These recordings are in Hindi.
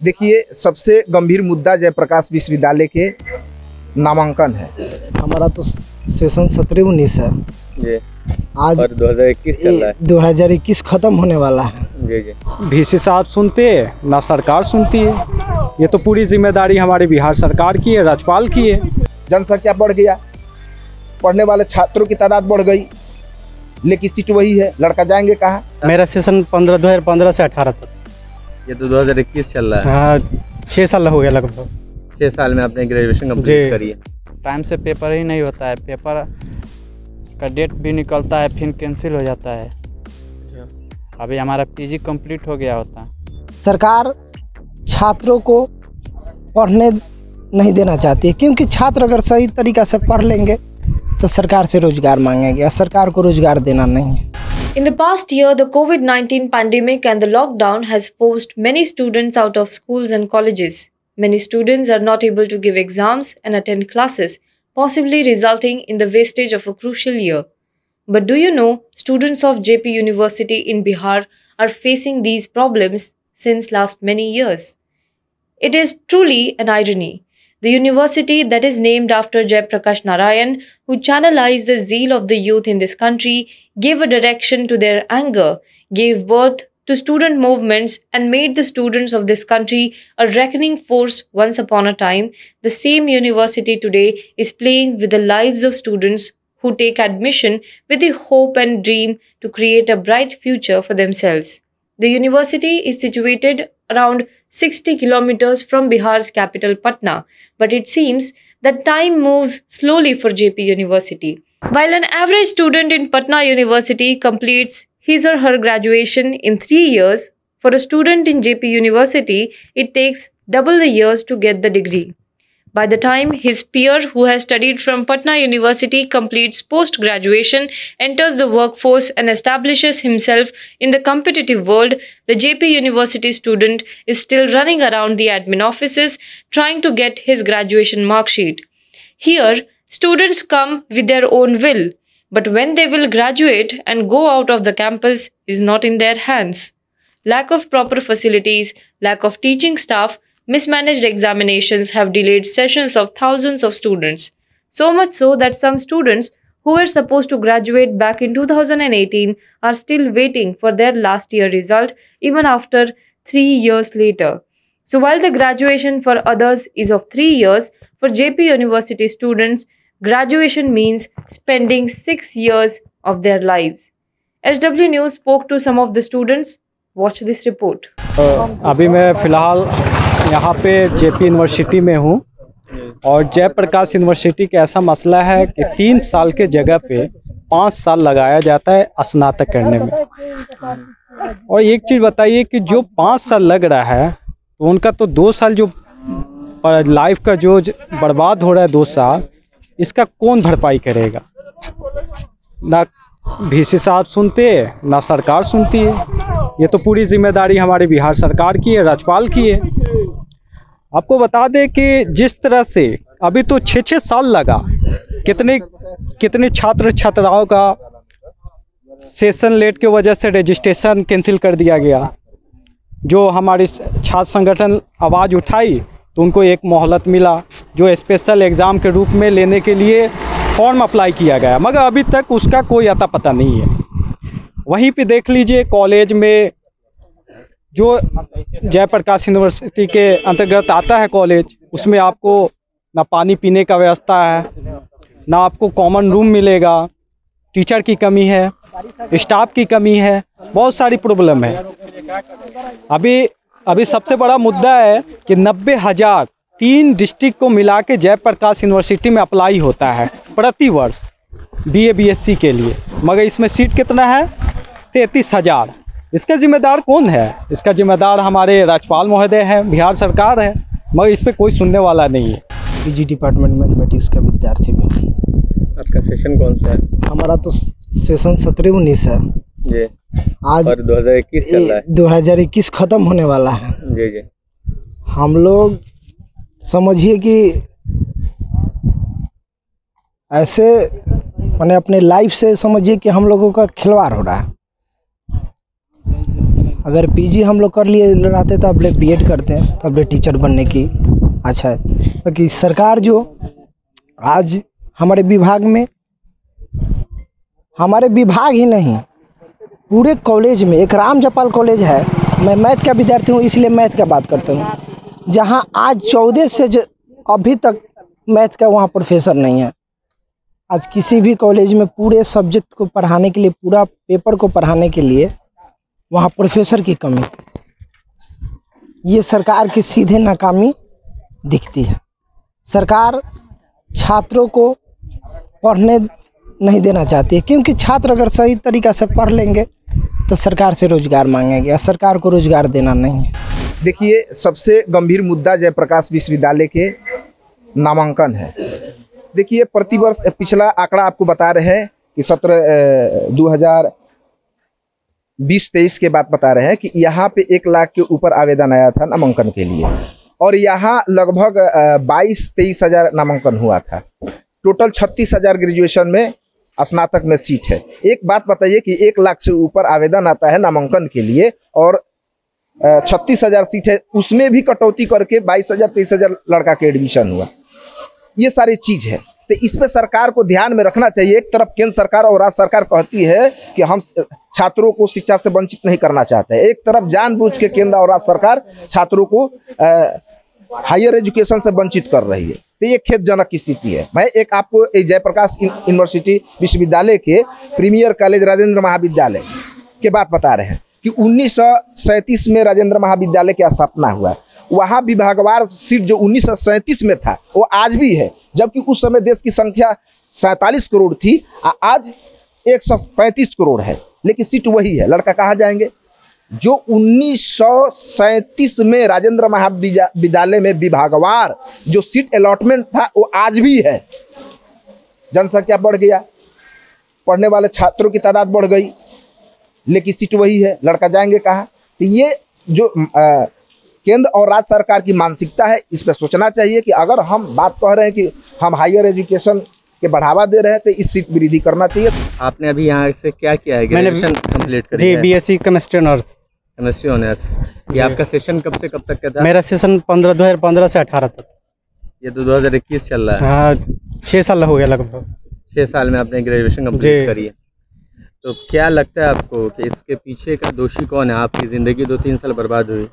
देखिए सबसे गंभीर मुद्दा जयप्रकाश विश्वविद्यालय के नामांकन है। हमारा तो सेशन सत्रह उन्नीस है। जी। आज और 2021 चल रहा दो हज़ार इक्कीस खत्म होने वाला है। है जी। जी साहब सुनते हैं ना सरकार सुनती है। ये तो पूरी ज़िम्मेदारी हमारे बिहार सरकार की है राज्यपाल की है। जनसंख्या बढ़ गया। पढ़ने वाले छात्रों की तादाद बढ़ गई। लेकिन सीट वही है। लड़का जाएँगे कहाँ? मेरा सेशन पंद्रह दो हज़ार पंद्रह से अठारह तक। ये तो 2021 चल रहा है। हाँ छः साल हो गया लगभग। छः साल में आपने ग्रेजुएशन जी। कंप्लीट करी है। टाइम से पेपर ही नहीं होता है। पेपर का डेट भी निकलता है फिर कैंसिल हो जाता है। अभी हमारा पीजी कंप्लीट हो गया होता। सरकार छात्रों को पढ़ने नहीं देना चाहती है क्योंकि छात्र अगर सही तरीका से पढ़ लेंगे तो सरकार से रोज़गार मांगेंगे और सरकार को रोज़गार देना नहीं है। In the past year, the COVID 19 pandemic and the lockdown has forced many students out of schools and colleges. Many students are not able to give exams and attend classes, possibly resulting in the wastage of a crucial year. But do you know, students of JP University in Bihar are facing these problems since last many years. It is truly an irony. The university that is named after Jayaprakash Narayan, who channelized the zeal of the youth in this country, gave a direction to their anger, gave birth to student movements, and made the students of this country a reckoning force once upon a time, the same university today is playing with the lives of students who take admission with the hope and dream to create a bright future for themselves. The university is situated around 60 kilometers from Bihar's capital Patna, but it seems that time moves slowly for JP University. While an average student in Patna University completes his or her graduation in 3 years, for a student in JP University it takes double the years to get the degree. By the time his peer who has studied from Patna University completes post graduation, enters the workforce, and establishes himself in the competitive world, the JP University student is still running around the admin offices trying to get his graduation mark sheet. Here, students come with their own will, but when they will graduate and go out of the campus is not in their hands. Lack of proper facilities, lack of teaching staff, mismanaged examinations have delayed sessions of thousands of students. So much so that some students who were supposed to graduate back in 2018 are still waiting for their last year result even after 3 years later. So while the graduation for others is of 3 years, for JP University students, graduation means spending 6 years of their lives. HW News spoke to some of the students. Watch this report. अभी मैं फ़िलहाल यहाँ पे जेपी यूनिवर्सिटी में हूँ और जयप्रकाश यूनिवर्सिटी का ऐसा मसला है कि तीन साल के जगह पे पाँच साल लगाया जाता है स्नातक करने में। और एक चीज़ बताइए कि जो पाँच साल लग रहा है तो उनका तो दो साल जो लाइफ का जो बर्बाद हो रहा है दो साल, इसका कौन भरपाई करेगा? ना वीसी साहब सुनते हैं, ना सरकार सुनती है। ये तो पूरी ज़िम्मेदारी हमारी बिहार सरकार की है, राज्यपाल की है। आपको बता दें कि जिस तरह से अभी तो छः छः साल लगा, कितने कितने छात्र छात्राओं का सेशन लेट की वजह से रजिस्ट्रेशन कैंसिल कर दिया गया। जो हमारे छात्र संगठन आवाज़ उठाई तो उनको एक मोहलत मिला, जो स्पेशल एग्ज़ाम के रूप में लेने के लिए फॉर्म अप्लाई किया गया। मगर अभी तक उसका कोई अता पता नहीं है। वहीं पे देख लीजिए कॉलेज में जो जयप्रकाश यूनिवर्सिटी के अंतर्गत आता है कॉलेज उसमें आपको ना पानी पीने का व्यवस्था है, ना आपको कॉमन रूम मिलेगा टीचर की कमी है स्टाफ की कमी है, बहुत सारी प्रॉब्लम है। अभी अभी सबसे बड़ा मुद्दा है कि नब्बे हज़ार तीन डिस्ट्रिक्ट को मिला के जयप्रकाश यूनिवर्सिटी में अप्लाई होता है प्रति वर्ष B A B S C के लिए। मगर इसमें सीट कितना है? तैंतीस हज़ार। इसका जिम्मेदार कौन है? इसका जिम्मेदार हमारे राज्यपाल महोदय हैं बिहार सरकार है मगर इस पर कोई सुनने वाला नहीं है। पीजी डिपार्टमेंट मैथमेटिक्स का विद्यार्थी भी आपका सेशन कौन सा है? हमारा तो सेशन सत्रह उन्नीस है। जी। आज और 2021 चल रहा है। दो हज़ार इक्कीस खत्म होने वाला है। जी जी। हम लोग समझिए कि ऐसे मैंने अपने लाइफ से समझिए कि हम लोगों का खिलवाड़ हो रहा है। अगर पीजी हम लोग कर लिए रहते तो अब बी एड करते हैं तो तब टीचर बनने की अच्छा है। क्योंकि सरकार जो आज हमारे विभाग में, हमारे विभाग ही नहीं, पूरे कॉलेज में, एक राम जपाल कॉलेज है, मैं मैथ का विद्यार्थी हूँ, इसलिए मैथ का बात करता हूँ, जहाँ आज चौदह से अभी तक मैथ का वहाँ प्रोफेसर नहीं है। आज किसी भी कॉलेज में पूरे सब्जेक्ट को पढ़ाने के लिए, पूरा पेपर को पढ़ाने के लिए वहाँ प्रोफेसर की कमी। ये सरकार की सीधे नाकामी दिखती है। सरकार छात्रों को पढ़ने नहीं देना चाहती है, क्योंकि छात्र अगर सही तरीका से पढ़ लेंगे तो सरकार से रोज़गार मांगेंगे और सरकार को रोज़गार देना नहीं है। देखिए, सबसे गंभीर मुद्दा जयप्रकाश विश्वविद्यालय के नामांकन है। देखिए, प्रतिवर्ष पिछला आंकड़ा आपको बता रहे हैं कि सत्रह दो हज़ार बीस तेईस के बात बता रहे हैं कि यहाँ पे एक लाख के ऊपर आवेदन आया था नामांकन के लिए। और यहाँ लगभग बाईस तेईस हज़ार नामांकन हुआ था। टोटल छत्तीस हज़ार ग्रेजुएशन में स्नातक में सीट है। एक बात बताइए कि एक लाख से ऊपर आवेदन आता है नामांकन के लिए और छत्तीस हज़ार सीट है, उसमें भी कटौती करके बाईस हज़ार, तेईस हज़ार लड़का के एडमिशन हुआ। ये सारी चीज़ है। तो इस पे सरकार को ध्यान में रखना चाहिए। एक तरफ़ केंद्र सरकार और राज्य सरकार कहती है कि हम छात्रों को शिक्षा से वंचित नहीं करना चाहते हैं। एक तरफ़ जानबूझ के केंद्र और राज्य सरकार छात्रों को हायर एजुकेशन से वंचित कर रही है। तो ये खेदजनक स्थिति है। मैं एक आपको एक जयप्रकाश यूनिवर्सिटी विश्वविद्यालय के प्रीमियर कॉलेज राजेंद्र महाविद्यालय के बात बता रहे हैं कि उन्नीस सौ सैंतीस में राजेंद्र महाविद्यालय की स्थापना हुआ वहाँ भी विभागवार सीट जो उन्नीस सौ सैंतीस में था वो आज भी है। जबकि उस समय देश की संख्या सैतालीस करोड़ थी आज एक सौ पैंतीस करोड़ है। लेकिन सीट वही है लड़का कहाँ जाएँगे? जो उन्नीस सौ सैंतीस में राजेंद्र महाविद्यालय में विभागवार जो सीट अलॉटमेंट था वो आज भी है। जनसंख्या बढ़ गया। पढ़ने वाले छात्रों की तादाद बढ़ गई। लेकिन सीट वही है लड़का जाएँगे कहाँ? तो ये जो आ, केंद्र और राज्य सरकार की मानसिकता है इस पर सोचना चाहिए कि अगर हम बात कह रहे हैं कि हम हायर एजुकेशन के बढ़ावा दे रहे हैं तो इस सीट वृद्धि करना चाहिए। आपने अभी यहाँ से क्या किया है? मैंने ग्रेजुएशन कंप्लीट कर जी B S C chemistry honours chemistry honours ये आपका सेशन कब से कब तक का था? मेरा सेशन पंद्रह दो हज़ार पंद्रह से अठारह तक। ये तो 2021 चल रहा है। हाँ छः साल हो गया लगभग। छः साल में आपने ग्रेजुएशन कंप्लीट कंप्लीट करी है। तो क्या लगता है आपको कि इसके पीछे का दोषी कौन है? आपकी ज़िंदगी दो तीन साल बर्बाद हुई।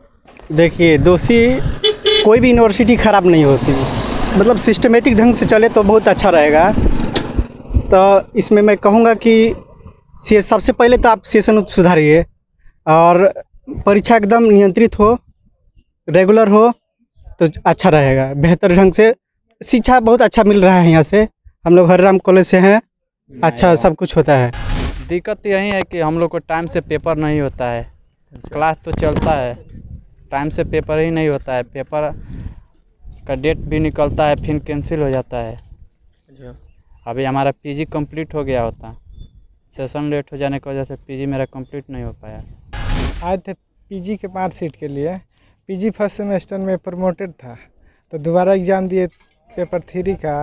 देखिए, दोषी कोई भी यूनिवर्सिटी ख़राब नहीं होती। मतलब सिस्टमेटिक ढंग से चले तो बहुत अच्छा रहेगा। तो इसमें मैं कहूँगा कि से सबसे पहले तो आप सेशन सुधारिए और परीक्षा एकदम नियंत्रित हो रेगुलर हो तो अच्छा रहेगा। बेहतर ढंग से शिक्षा बहुत अच्छा मिल रहा है यहाँ से। हम लोग हरिराम कॉलेज से हैं। अच्छा सब कुछ होता है। दिक्कत यही है कि हम लोग को टाइम से पेपर नहीं होता है। क्लास तो चलता है। टाइम से पेपर ही नहीं होता है। पेपर का डेट भी निकलता है फिर कैंसिल हो जाता है। अभी हमारा पीजी कंप्लीट हो गया होता। सेशन लेट हो जाने की वजह से पीजी मेरा कंप्लीट नहीं हो पाया। आए थे पीजी के मार्कशीट के लिए। पीजी फ़र्स्ट सेमेस्टर में प्रमोटेड था। तो दोबारा एग्ज़ाम दिए पेपर थ्री का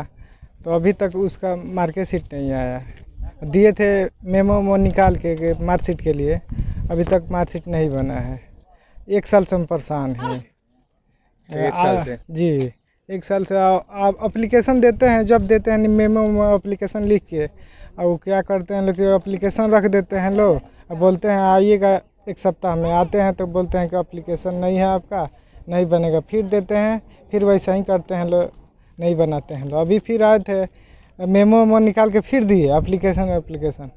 तो अभी तक उसका मार्केट सीट नहीं आया। दिए थे मेमो वो निकाल के मार्कशीट के लिए। अभी तक मार्कशीट नहीं बना है। एक साल से हम परेशान हैं। एक साल से? जी एक साल से आप अप्लीकेशन देते हैं जब देते हैं मेमो में अप्लीकेशन लिख के। और वो क्या करते हैं लोग अप्लीकेशन रख देते हैं लोग। और बोलते हैं आइएगा एक सप्ताह में। आते हैं तो बोलते हैं कि अप्लीकेशन नहीं है आपका नहीं बनेगा। फिर देते हैं फिर वैसा ही करते हैं लोग नहीं बनाते हैं लोग। अभी फिर आए थे मेमो वेमो निकाल के फिर दिए अप्लीकेशन अप्लीकेशन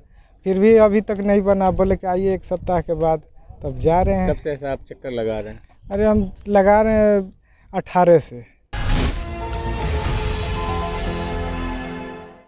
फिर भी अभी तक नहीं बना। बोले कि आइए एक सप्ताह के बाद। तब जा रहे हैं। कब से ऐसा आप चक्कर लगा रहे हैं। अरे हम लगा रहे हैं अठारह से।